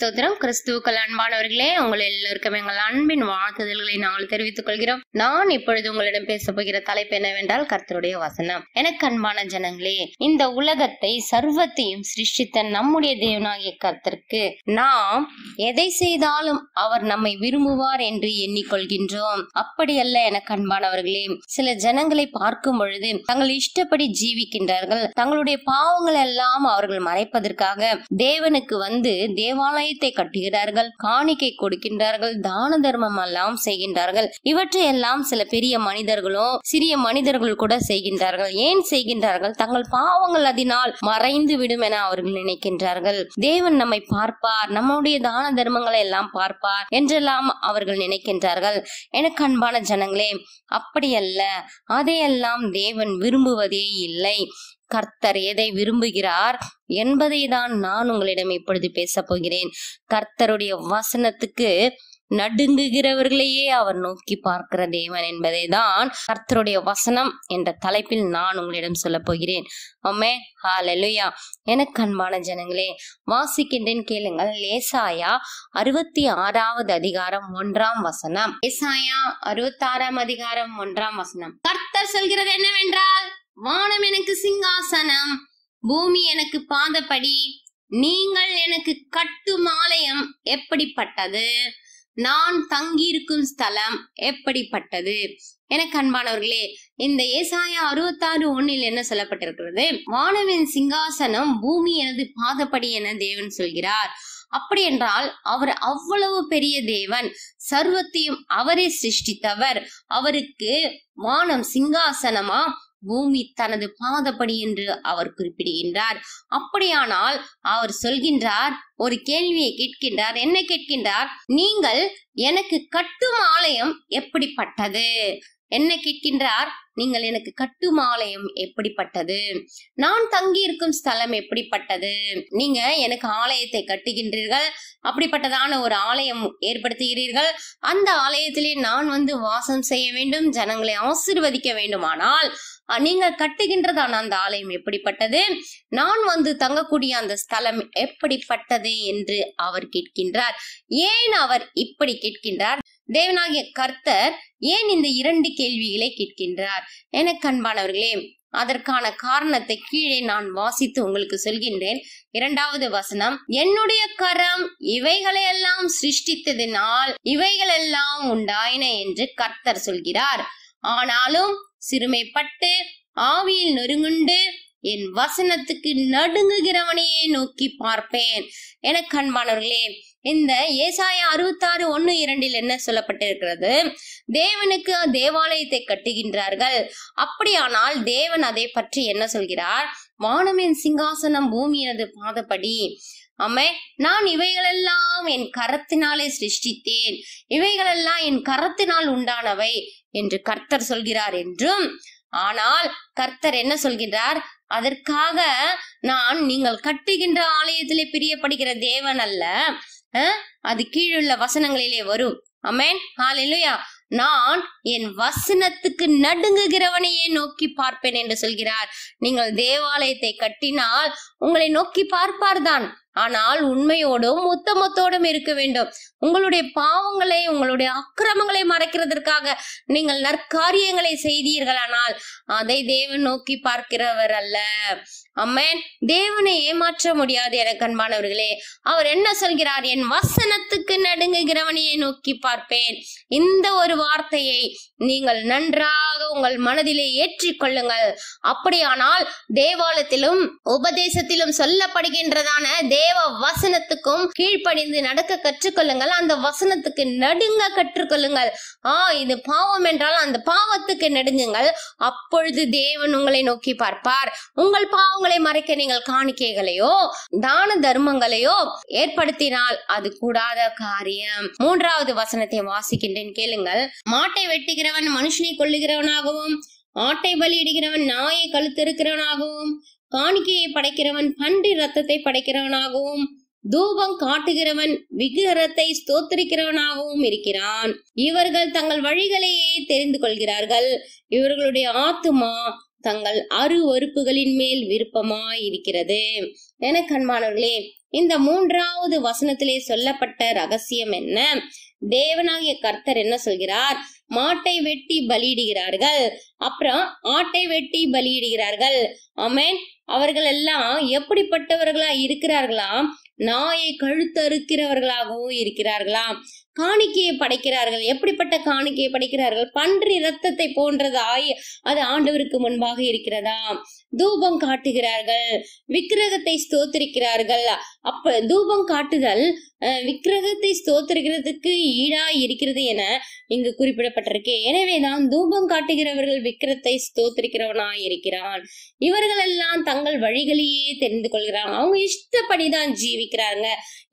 ஸ்தோத்திரம். கிறிஸ்துவுக்கள் அன்பானவர்களே உங்கள் எல்லோருக்கும் எங்கள் அன்பின் வாழ்த்துதல்களை நாங்கள் தெரிவித்துக் கொள்கிறோம். நான் இப்பொழுது உங்களிடம் பேச போகிற தலைப்பு என்னவென்றால் கர்த்தருடைய வசனம். எனக்கு அன்பான ஜனங்களே இந்த உலகத்தை சர்வத்தையும் சிருஷ்டித்த நம்முடைய தேவனாகிய கர்த்தருக்கு நாம் எதை செய்தாலும் அவர் நம்மை விரும்புவார் என்று எண்ணிக்கொள்கின்றோம். அப்படியல்ல எனக்கு அன்பானவர்களே சில ஜனங்களை பார்க்கும் பொழுது தங்கள் இஷ்டப்படி ஜீவிக்கின்றார்கள். தங்களுடைய பாவங்கள் எல்லாம் அவர்கள் மறைப்பதற்காக தேவனுக்கு வந்து தேவாலய ஆலயத்தை கட்டுகிறார்கள் காணிக்கை கொடுக்கின்றார்கள் தான தர்மம் எல்லாம் செய்கின்றார்கள். இவற்றை எல்லாம் சில பெரிய மனிதர்களோ சிறிய மனிதர்கள் கூட செய்கின்றார்கள். ஏன் செய்கின்றார்கள்? தங்கள் பாவங்கள் அதனால் மறைந்து விடும் என அவர்கள் நினைக்கின்றார்கள். தேவன் நம்மை பார்ப்பார் நம்முடைய தான தர்மங்களை எல்லாம் பார்ப்பார் என்றெல்லாம் அவர்கள் நினைக்கின்றார்கள். எனக்கு அன்பான ஜனங்களே அப்படியல்ல. அதையெல்லாம் தேவன் விரும்புவதே இல்லை. கர்த்தர் எதை விரும்புகிறார் என்பதை தான் நான் உங்களிடம் இப்பொழுது பேச போகிறேன். கர்த்தருடைய வசனத்துக்கு நடுங்குகிறவர்களையே அவர் நோக்கி பார்க்கிற தேவன் என்பதை தான் கர்த்தருடைய வசனம் என்ற தலைப்பில் நான் உங்களிடம் சொல்ல போகிறேன். அம்மே ஹாலெலுயா எனக்கு அன்பான ஜனங்களே வாசிக்கின்றேன் கேளுங்கள். ஏசாயா அறுபத்தி ஆறாவது அதிகாரம் ஒன்றாம் வசனம். ஏசாயா அறுபத்தி ஆறாம் அதிகாரம் ஒன்றாம் வசனம். கர்த்தர் சொல்கிறது என்னவென்றால் வானம் எனக்கு சிங்காசனம் பூமி எனக்கு பாதப்படி நீங்கள் எனக்கு கட்டும் ஆலயம் எப்படிப்பட்டது? நான் தங்கியிருக்கும் ஸ்தலம் எப்படிப்பட்டது? எனக்கு அன்பானவர்களே இந்த ஏசாயா அறுபத்தாறு ஒன்னில் என்ன சொல்லப்பட்டிருக்கிறது? வானவின் சிங்காசனம் பூமி எனது பாதப்படி என தேவன் சொல்கிறார். அப்படி என்றால் அவர் அவ்வளவு பெரிய தேவன் சர்வத்தையும் அவரே சிருஷ்டித்தவர். அவருக்கு வானம் சிங்காசனமா? பூமி தனது பாதப்படி என்று அவர் குறிப்பிடுகின்றார். அப்படியானால் அவர் சொல்கின்றார் ஒரு கேள்வியை கேட்கின்றார். என்ன கேட்கின்றார்? நீங்கள் எனக்கு கட்டும் ஆலயம் எப்படிப்பட்டது? என்ன கேட்கின்றார்? நீங்கள் எனக்கு கட்டும் ஆலயம் எப்படிப்பட்டது? நான் தங்கி இருக்கும் ஸ்தலம் எப்படிப்பட்டது? நீங்க எனக்கு ஆலயத்தை கட்டுகின்றீர்கள் அப்படிப்பட்டதான ஒரு ஆலயம் ஏற்படுத்துகிறீர்கள். அந்த ஆலயத்திலே நான் வந்து வாசம் செய்ய வேண்டும் ஜனங்களை ஆசிர்வதிக்க வேண்டுமானால் நீங்கள் கட்டுகின்றதான அந்த ஆலயம் எப்படிப்பட்டது? நான் வந்து தங்கக்கூடிய அந்த ஸ்தலம் எப்படிப்பட்டது என்று அவர் கேட்கின்றார். ஏன் அவர் இப்படி கேட்கின்றார்? தேவனாகிய கர்த்தர் ஏன் இந்த இரண்டு கேள்விகளை கேட்கின்றார்? எனக்கு அன்பானவர்களே அதற்கான காரணத்தை கீழே நான் வாசித்து உங்களுக்கு சொல்கின்றேன். இரண்டாவது வசனம் என்னுடைய கரம் இவைகளையெல்லாம் சிருஷ்டித்ததினால் இவைகளெல்லாம் உண்டாயின என்று கர்த்தர் சொல்கிறார். ஆனாலும் சிறுமைப்பட்டு ஆவியில் நொறுங்குண்டு என் வசனத்துக்கு நடுங்குகிறவனையே நோக்கி பார்ப்பேன். என கண்பானவர்களே இந்த ஏசாயா அறுபத்தாறு ஒன்னு இரண்டில் என்ன சொல்லப்பட்டிருக்கிறது? தேவனுக்கு தேவாலயத்தை கட்டுகின்றார்கள். அப்படியானால் தேவன் அதை பற்றி என்ன சொல்கிறார்? வானமின் சிங்காசனம் பூமியனது பாதப்படி. அம்மே நான் இவைகளெல்லாம் என் கரத்தினாலே சிருஷ்டித்தேன். இவைகளெல்லாம் என் கரத்தினால் உண்டானவை. என்று கர்த்தர் சொல்கிறார் என்றும் ஆனால் கர்த்தர் என்ன சொல்கிறார் அதற்காக நான் நீங்கள் கட்டுகின்ற ஆலயத்திலே பிரியப்படுகிற தேவன் அல்ல. அது கீழுள்ள வசனங்களிலே வரும். அமேன் ஹாலெலுயா நான் என் வசனத்துக்கு நடுங்குகிறவனையே நோக்கி பார்ப்பேன் என்று சொல்கிறார். நீங்கள் தேவாலயத்தை கட்டினால் உங்களை நோக்கி பார்ப்பார்தான். ஆனால் உண்மையோடும் உத்தமத்தோடும் இருக்க வேண்டும். உங்களுடைய பாவங்களை உங்களுடைய அக்கிரமங்களை மறைக்கிறதற்காக நீங்கள் நற்காரியங்களை செய்தீர்களானால் அதை தேவன் நோக்கி பார்க்கிறவர் அல்ல. அம்மேன் தேவனை ஏமாற்ற முடியாது என கண்பானவர்களே அவர் என்ன சொல்கிறார்? என் வசனத்துக்கு நடுங்குகிறவனையை நோக்கி பார்ப்பேன். இந்த ஒரு வார்த்தையை நீங்கள் நன்றாக உங்கள் மனதிலே ஏற்றிக்கொள்ளுங்கள். அப்படியானால் தேவாலயத்திலும் உபதேசத்திலும் சொல்லப்படுகின்றதான தேவ வசனத்துக்கும் கீழ்ப்படிந்து நடக்க கற்றுக்கொள்ளுங்கள். அந்த வசனத்துக்கு நடுங்க கற்றுக்கொள்ளுங்கள். ஆ இது பாவம் என்றால் அந்த பாவத்துக்கு நடுங்குங்கள். அப்பொழுது தேவன் உங்களை நோக்கி பார்ப்பார். உங்கள் பாவங்களை மறைக்க நீங்கள் காணிக்கைகளையோ தான தர்மங்களையோ ஏற்படுத்தினால் அது கூடாத காரியம். மூன்றாவது வசனத்தை வாசிக்கின்றேன். கேளுங்கள். மாட்டை வெட்டுகிறவன் மனுஷனை கொள்ளுகிறவனாகவும் ஆட்டை பலியிடுகிறவன் நாயை கழுத்திருக்கிறவனாகவும் காணிக்கையை படைக்கிறவன் பன்றி ரத்தத்தை படைக்கிறவனாகவும் தூபம் காட்டுகிறவன் விக்கிரத்தை ஸ்தோத்தரிக்கிறவனாகவும் இருக்கிறான். இவர்கள் தங்கள் வழிகளையே தெரிந்து கொள்கிறார்கள். இவர்களுடைய ஆத்துமா தங்கள் அருவறுப்புகளின் மேல் விருப்பமாய் இருக்கிறது என கண்மானவர்களே இந்த மூன்றாவது வசனத்திலே சொல்லப்பட்ட ரகசியம் என்ன? தேவனாகிய கர்த்தர் என்ன சொல்கிறார்? மாட்டை வெட்டி பலியிடுகிறார்கள். அப்புறம் ஆட்டை வெட்டி பலியிடுகிறார்கள். ஆமென். அவர்கள் எல்லாம் எப்படிப்பட்டவர்களா இருக்கிறார்களாம்? நாயை கழுத்தறுக்கிறவர்களாகவும் இருக்கிறார்களாம். காணிக்கையை படைக்கிறார்கள். எப்படிப்பட்ட காணிக்கையை படைக்கிறார்கள்? பன்றி ரத்தத்தை போன்றதாய் அது ஆண்டவருக்கு முன்பாக இருக்கிறதா? தூபம் காட்டுகிறார்கள். விக்கிரகத்தை ஸ்தோத்திரிக்கிறார்கள். அப்ப தூபம் காட்டுதல் விக்கிரகத்தை ஸ்தோத்திரிக்கிறதுக்கு ஈடா இருக்கிறது என இங்கு குறிப்பிடப்பட்டிருக்கு. எனவேதான் தூபம் காட்டுகிறவர்கள் விக்கிரத்தை ஸ்தோத்திரிக்கிறவனாய் இருக்கிறான். இவர்கள் எல்லாம் தங்கள் வழிகளையே தெரிந்து கொள்கிறாங்க. அவங்க இஷ்டப்படிதான் ஜீவிக்கிறாங்க.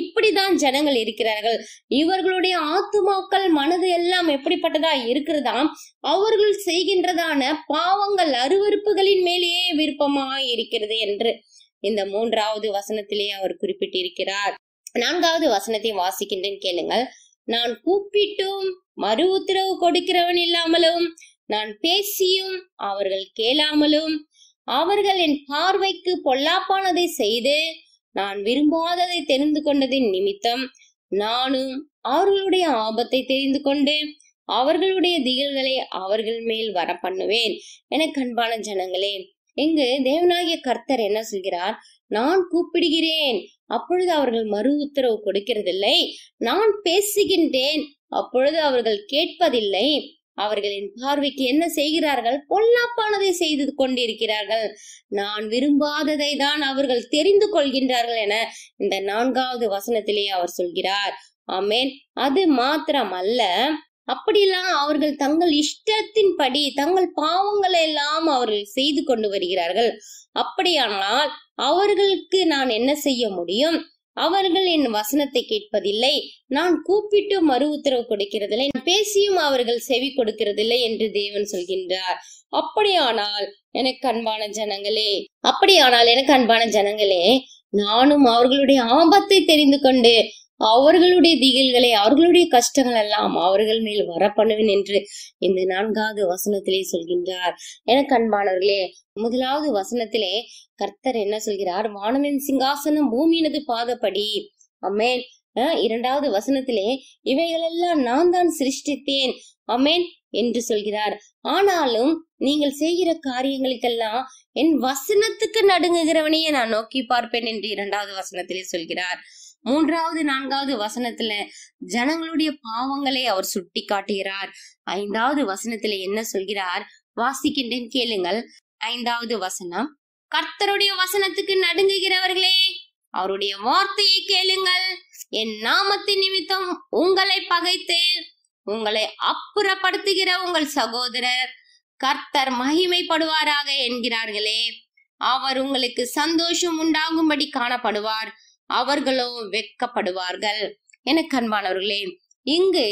இப்படிதான் ஜனங்கள் இருக்கிறார்கள். இவர்களுடைய ஆத்துமாக்கள் மனது எல்லாம் எப்படிப்பட்டதா இருக்கிறதாம் அவர்கள் செய்கின்றதான பாவங்கள் அருவறுப்புகளின் மேலேயே விருப்பமாய் இருக்கிறது என்று இந்த மூன்றாவது வசனத்திலே அவர் குறிப்பிட்டிருக்கிறார். நான்காவது வசனத்தை வாசிக்கின்றேன் கேளுங்கள். நான் கூப்பிட்டும் மறு உத்தரவு கொடுக்கிறவன் இல்லாமலும் நான் பேசியும் அவர்கள் கேளாமலும் அவர்கள் என் பார்வைக்கு பொல்லாப்பானதை செய்து நான் விரும்பாததை தெரிந்து கொண்டதின் நிமித்தம் நானும் அவர்களுடைய ஆபத்தை தெரிந்து கொண்டு அவர்களுடைய திகில்களை அவர்கள் மேல் வர பண்ணுவேன் என கண்பான ஜனங்களே. இங்கு தேவனாகிய கர்த்தர் என்ன சொல்கிறார்? நான் கூப்பிடுகிறேன். அப்பொழுது அவர்கள் மறு உத்தரவு கொடுக்கிறதில்லை. நான் பேசுகின்றேன். அப்பொழுது அவர்கள் கேட்பதில்லை. அவர்களின் பார்வைக்கு என்ன செய்கிறார்கள்? பொல்லாப்பானதை செய்து கொண்டிருக்கிறார்கள். நான் விரும்பாததை தான் அவர்கள் தெரிந்து கொள்கின்றார்கள் என இந்த நான்காவது வசனத்திலேயே அவர் சொல்கிறார். ஆமேன். அது மாத்திரம் அல்ல அப்படியெல்லாம் அவர்கள் தங்கள் இஷ்டத்தின்படி தங்கள் பாவங்களை எல்லாம் அவர்கள் செய்து கொண்டு வருகிறார்கள். அப்படியானால் அவர்களுக்கு நான் என்ன செய்ய முடியும்? அவர்கள் என் வசனத்தை கேட்பதில்லை. நான் கூப்பிட்டு மறு உத்தரவு கொடுக்கிறதில்லை. பேசியும் அவர்கள் செவி கொடுக்கிறதில்லை என்று தேவன் சொல்கின்றார். அப்படியானால் எனக்கு அன்பான ஜனங்களே அப்படியானால் எனக்கு அன்பான ஜனங்களே நானும் அவர்களுடைய ஆபத்தை தெரிந்து கொண்டு அவர்களுடைய திகில்களை அவர்களுடைய கஷ்டங்கள் எல்லாம் அவர்கள் மேல் வர பண்ணுவேன் என்று இந்த நான்காவது வசனத்திலே சொல்கின்றார். எனக்கு அன்பானவர்களே முதலாவது வசனத்திலே கர்த்தர் என்ன சொல்கிறார்? வானமின் சிங்காசனம் பூமியினது பாதப்படி. அமேன் இரண்டாவது வசனத்திலே இவைகளெல்லாம் நான் தான் சிருஷ்டித்தேன். அமேன் என்று சொல்கிறார். ஆனாலும் நீங்கள் செய்கிற காரியங்களுக்கெல்லாம் என் வசனத்துக்கு நடுங்குகிறவனையே நான் நோக்கி பார்ப்பேன் என்று இரண்டாவது வசனத்திலே சொல்கிறார். மூன்றாவது நான்காவது வசனத்துல ஜனங்களுடைய பாவங்களை அவர் சுட்டி காட்டுகிறார் ஐந்தாவது வசனத்துல என்ன சொல்கிறார்? வாசிக்கின்றேன் கேளுங்கள். ஐந்தாவது வசனம் கர்த்தருடைய வசனத்துக்கு நடுங்குகிறவர்களே அவருடைய வார்த்தையை கேளுங்கள். என் நாமத்தின் நிமித்தம் உங்களை பகைத்து உங்களை அப்புறப்படுத்துகிற உங்கள் சகோதரர் கர்த்தர் மகிமைப்படுவாராக என்கிறார்களே. அவர் உங்களுக்கு சந்தோஷம் உண்டாகும்படி காணப்படுவார். அவர்களோ வெட்கப்படுவார்கள். என கண்பானவர்களே இங்கு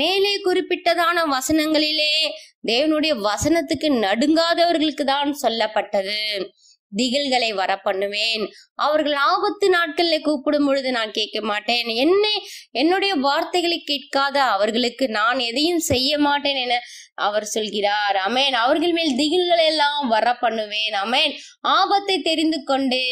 மேலே குறிப்பிட்டதான வசனங்களிலே தேவனுடைய வசனத்துக்கு நடுங்காதவர்களுக்கு தான் சொல்லப்பட்டது. திகில்களை வர பண்ணுவேன் அவர்கள் ஆபத்து நாட்கள்ல கூப்பிடும் பொழுது நான் கேட்க மாட்டேன். என்னை என்னுடைய வார்த்தைகளை கேட்காத அவர்களுக்கு நான் எதையும் செய்ய மாட்டேன் என அவர் சொல்கிறார். அமேன். அவர்கள் மேல் திகில்களை எல்லாம் வர பண்ணுவேன் அமேன். ஆபத்தை தெரிந்து கொண்டு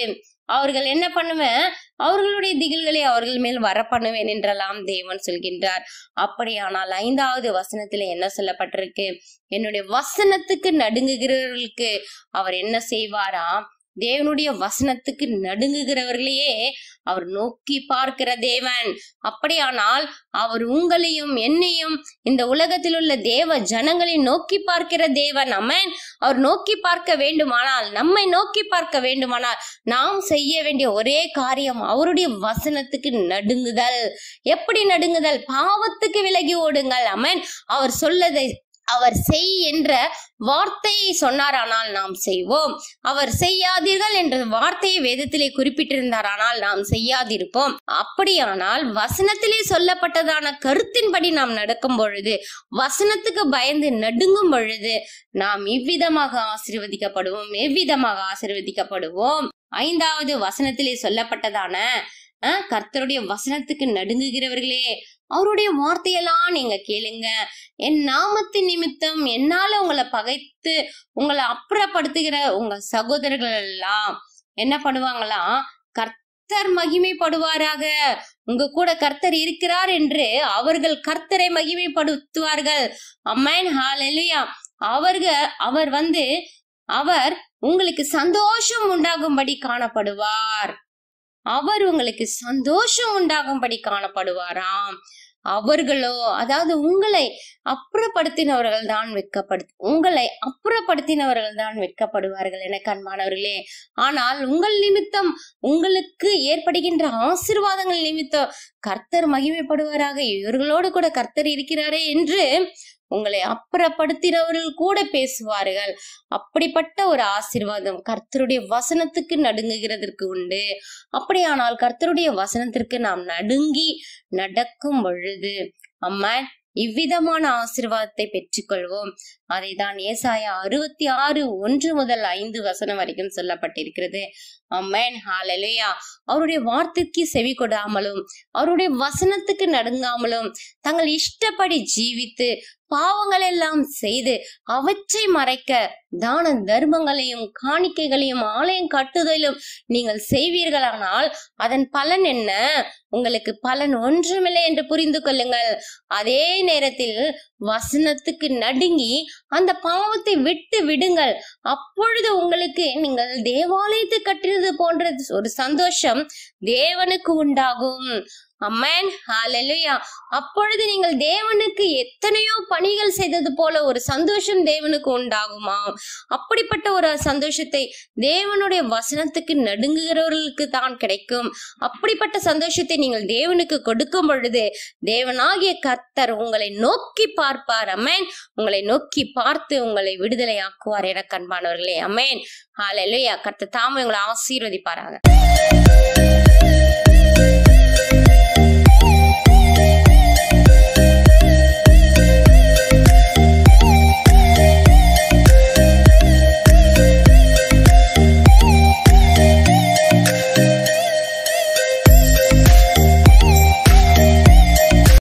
அவர்கள் என்ன பண்ணுவேன்? அவர்களுடைய திகில்களை அவர்கள் மேல் வர பண்ணுவேன் என்றெல்லாம் தேவன் சொல்கின்றார். அப்படியானால் ஐந்தாவது வசனத்துல என்ன சொல்லப்பட்டிருக்கு? என்னுடைய வசனத்துக்கு நடுங்குகிறவர்களுக்கு அவர் என்ன செய்வாராம் தேவனுடைய வசனத்துக்கு நடுங்குகிறவர்களையே அவர் நோக்கி பார்க்கிற தேவன். அப்படியானால் அவர் உங்களையும் என்னையும் இந்த உலகத்தில் உள்ள தேவ ஜனங்களை நோக்கி பார்க்கிற தேவன். அமன் அவர் நோக்கி பார்க்க வேண்டுமானால் நம்மை நோக்கி பார்க்க வேண்டுமானால் நாம் செய்ய வேண்டிய ஒரே காரியம் அவருடைய வசனத்துக்கு நடுங்குதல். எப்படி நடுங்குதல்? பாவத்துக்கு விலகி ஓடுங்கள். அமன் அவர் சொல்லதை அவர் செய் என்ற வார்த்தையை சொன்னாரானால் நாம் செய்வோம். அவர் செய்யாதீர்கள் என்ற வார்த்தையை வேதத்திலே குறிப்பிட்டிருந்தாரானால் நாம் செய்யாதிருப்போம். அப்படியானால் வசனத்திலே சொல்லப்பட்டதான கருத்தின்படி நாம் நடக்கும் பொழுது வசனத்துக்கு பயந்து நடுங்கும் பொழுது நாம் இவ்விதமாக ஆசிர்வதிக்கப்படுவோம் எவ்விதமாக ஆசீர்வதிக்கப்படுவோம். ஐந்தாவது வசனத்திலே சொல்லப்பட்டதான கர்த்தருடைய வசனத்துக்கு நடுங்குகிறவர்களே அவருடைய வார்த்தையெல்லாம் நீங்க கேளுங்க. என் நாமத்தின் நிமித்தம் என்னால உங்களை பகைத்து உங்களை அப்புறப்படுத்துகிற உங்க சகோதரர்கள் எல்லாம் என்ன பண்ணுவாங்களாம் கர்த்தர் மகிமைப்படுவாராக. உங்க கூட கர்த்தர் இருக்கிறார் என்று அவர்கள் கர்த்தரை மகிமைப்படுத்துவார்கள். அம்மன் ஹalleluya. அவர்கள் அவர் வந்து அவர் உங்களுக்கு சந்தோஷம் உண்டாகும்படி காணப்படுவார். அவர் உங்களுக்கு சந்தோஷம் உண்டாகும்படி காணப்படுவாராம். அவர்களோ அதாவது உங்களை அப்புறப்படுத்தினவர்கள் தான் வெட்கப்படு உங்களை அப்புறப்படுத்தினவர்கள் தான் வெட்கப்படுவார்கள் என கண்மானவர்களே. ஆனால் உங்கள் நிமித்தம் உங்களுக்கு ஏற்படுகின்ற ஆசிர்வாதங்கள் நிமித்தம் கர்த்தர் மகிமைப்படுவாராக இவர்களோடு கூட கர்த்தர் இருக்கிறாரே என்று உங்களை அப்புறப்படுத்தினவர்கள் கூட பேசுவார்கள். அப்படிப்பட்ட ஒரு ஆசிர்வாதம் கர்த்தருடைய வசனத்துக்கு நடுங்குகிறதற்கு உண்டு. அப்படியானால் கர்த்தருடைய வசனத்திற்கு நாம் நடுங்கி நடக்கும் பொழுது அம்மா இவ்விதமான ஆசிர்வாதத்தை பெற்றுக்கொள்வோம். அதை தான் ஏசாயா அறுபத்தி ஆறு ஒன்று முதல் ஐந்து வசனம் வரைக்கும் சொல்லப்பட்டிருக்கிறது. அம்மேன் ஹாலலுயா அவருடைய வார்த்தைக்கு செவி கொடாமலும் அவருடைய வசனத்துக்கு நடுங்காமலும் தங்கள் இஷ்டப்படி ஜீவித்து பாவங்கள் எல்லாம் செய்து அவற்றை மறைக்க தான தர்மங்களையும் காணிக்கைகளையும் ஆலயம் கட்டுதலும் நீங்கள் செய்வீர்களானால் அதன் பலன் என்ன? உங்களுக்கு பலன் ஒன்றுமில்லை என்று புரிந்து கொள்ளுங்கள். அதே நேரத்தில் வசனத்துக்கு நடுங்கி அந்த பாவத்தை விட்டு விடுங்கள். அப்பொழுது உங்களுக்கு நீங்கள் தேவாலயத்தை போன்ற ஒரு சந்தோஷம் தேவனுக்கு உண்டாகும். அம்மேன் ஹalleluya அப்பொழுது நீங்கள் தேவனுக்கு எத்தனையோ பணிகள் செய்தது போல ஒரு சந்தோஷம் தேவனுக்கு உண்டாகுமா அப்படிப்பட்ட ஒரு சந்தோஷத்தை தேவனுடைய வசனத்துக்கு நடுங்குகிறவர்களுக்கு தான் கிடைக்கும். அப்படிப்பட்ட சந்தோஷத்தை நீங்கள் தேவனுக்கு கொடுக்கும் பொழுது தேவனாகிய கர்த்தர் உங்களை நோக்கி பார்ப்பார். அம்மேன் உங்களை நோக்கி பார்த்து உங்களை விடுதலை ஆக்குவார் என கண்பானவர்களே. அம்மேன் ஹாலலுயா கர்த்தர் தாமே உங்களை ஆசீர்வதிப்பாராங்க